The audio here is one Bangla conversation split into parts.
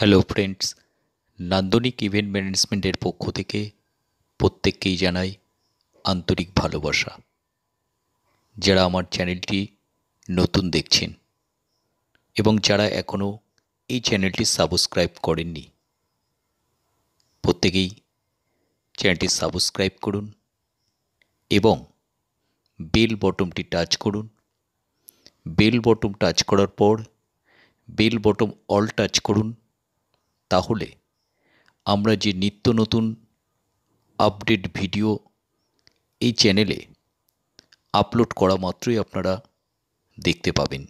হ্যালো ফ্রেন্ডস নান্দনিক ইভেন্ট ম্যানেজমেন্টের পক্ষ থেকে প্রত্যেককেই জানাই আন্তরিক ভালোবাসা। যারা আমার চ্যানেলটি নতুন দেখছেন এবং যারা এখনও এই চ্যানেলটি সাবস্ক্রাইব করেননি, প্রত্যেকেই চ্যানেলটি সাবস্ক্রাইব করুন এবং বেল বটমটি টাচ করুন। বেল বটম টাচ করার পর বেল বটম অল টাচ করুন। তাহলে আমরা যে নিত্য নতুন আপডেট ভিডিও এই চ্যানেলে আপলোড করা মাত্রই আপনারা দেখতে পাবেন।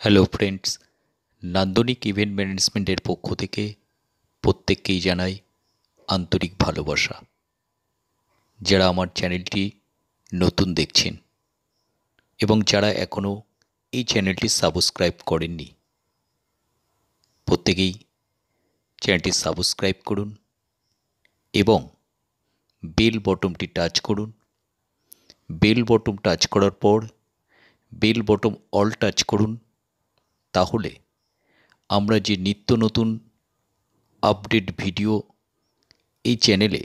হ্যালো ফ্রেন্ডস নান্দনিক ইভেন্ট ম্যানেজমেন্টের পক্ষ থেকে প্রত্যেককেই জানাই আন্তরিক ভালোবাসা। যারা আমার চ্যানেলটি নতুন দেখছেন এবং যারা এখনও এই চ্যানেলটি সাবস্ক্রাইব করেননি, প্রত্যেকেই চ্যানেলটি সাবস্ক্রাইব করুন এবং বেল বটমটি টাচ করুন। বেল বটম টাচ করার পর বেল বটম অল টাচ করুন। তাহলে আমরা যে নিত্য নতুন আপডেট ভিডিও এই চ্যানেলে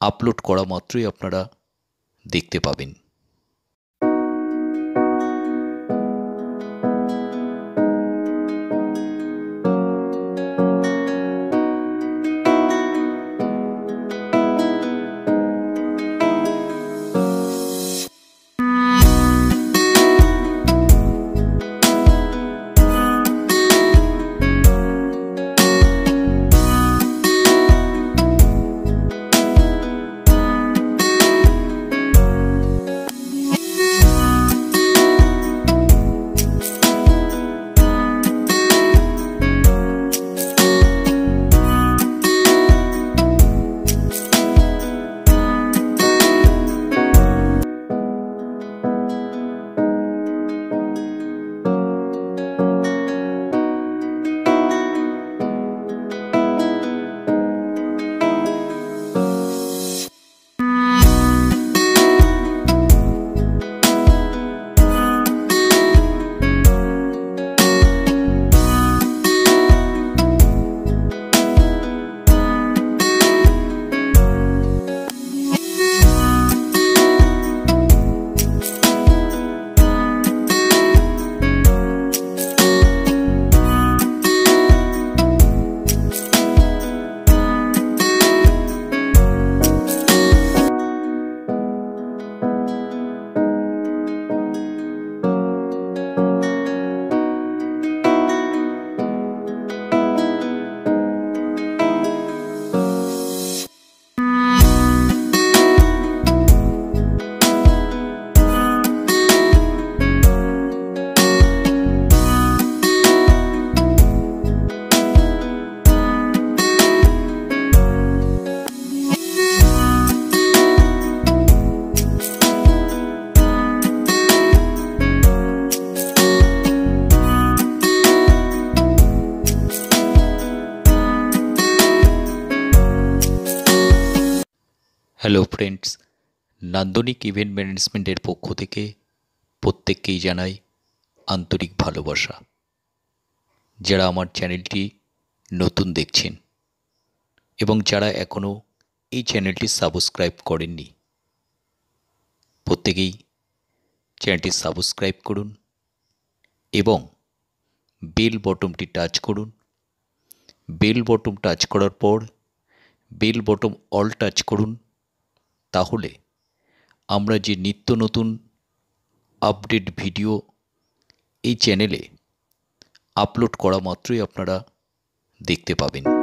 আপলোড করা মাত্রই আপনারা দেখতে পাবেন। হ্যালো ফ্রেন্ডস নান্দনিক ইভেন্ট ম্যানেজমেন্টের পক্ষ থেকে প্রত্যেককেই জানাই আন্তরিক ভালোবাসা। যারা আমার চ্যানেলটি নতুন দেখছেন এবং যারা এখনও এই চ্যানেলটি সাবস্ক্রাইব করেননি, প্রত্যেকেই চ্যানেলটি সাবস্ক্রাইব করুন এবং বেল বটমটি টাচ করুন। বেল বটম টাচ করার পর বেল বটম অল টাচ করুন। তাহলে আমরা যে নিত্য নতুন আপডেট ভিডিও এই চ্যানেলে আপলোড করা মাত্রই আপনারা দেখতে পাবেন।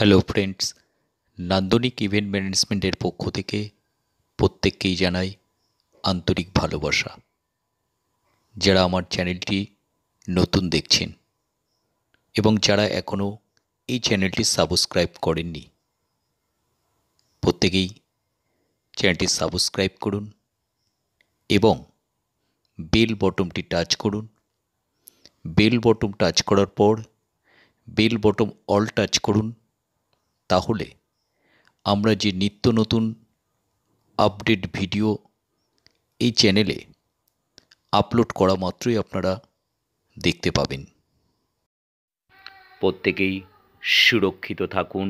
হ্যালো ফ্রেন্ডস নান্দনিক ইভেন্ট ম্যানেজমেন্টের পক্ষ থেকে প্রত্যেককেই জানাই আন্তরিক ভালোবাসা। যারা আমার চ্যানেলটি নতুন দেখছেন এবং যারা এখনও এই চ্যানেলটি সাবস্ক্রাইব করেননি, প্রত্যেকেই চ্যানেলটি সাবস্ক্রাইব করুন এবং বেল বটমটি টাচ করুন। বেল বটম টাচ করার পর বেল বটম অল টাচ করুন। তাহলে আমরা যে নিত্য নতুন আপডেট ভিডিও এই চ্যানেলে আপলোড করা মাত্রই আপনারা দেখতে পাবেন। প্রত্যেকেই সুরক্ষিত থাকুন,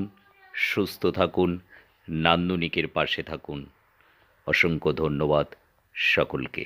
সুস্থ থাকুন, নান্দনিকের পাশে থাকুন। অসংখ্য ধন্যবাদ সকলকে।